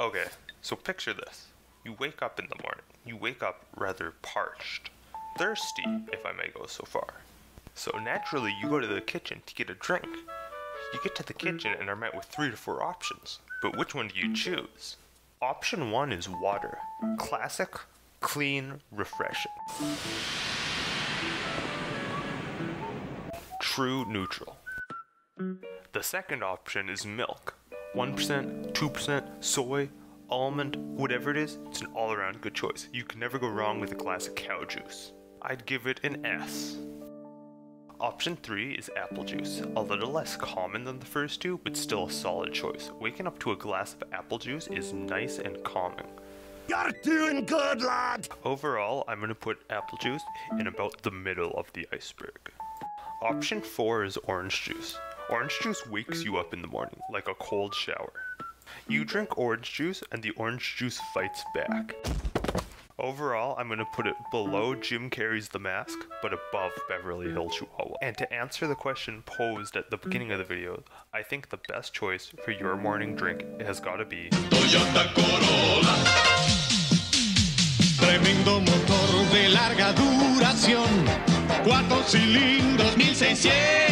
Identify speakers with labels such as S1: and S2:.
S1: Okay, so picture this. You wake up in the morning. You wake up rather parched. Thirsty, if I may go so far. So naturally, you go to the kitchen to get a drink. You get to the kitchen and are met with three to four options. But which one do you choose? Option one is water. Classic, clean, refreshing. True neutral. The second option is milk. 1%, 2%, soy, almond, whatever it is, it's an all around good choice. You can never go wrong with a glass of cow juice. I'd give it an S. Option 3 is apple juice, a little less common than the first two, but still a solid choice. Waking up to a glass of apple juice is nice and calming.
S2: You're doing good, lad!
S1: Overall, I'm going to put apple juice in about the middle of the iceberg. Option 4 is orange juice. Orange juice wakes mm. you up in the morning, like a cold shower. You mm. drink orange juice, and the orange juice fights back. Overall, I'm going to put it below mm. Jim Carrey's The Mask, but above Beverly Hills Chihuahua. And to answer the question posed at the beginning of the video, I think the best choice for your morning drink has got to be
S3: Toyota Corolla. Tremendo motor de larga duración. Cuatro cilindros, 1600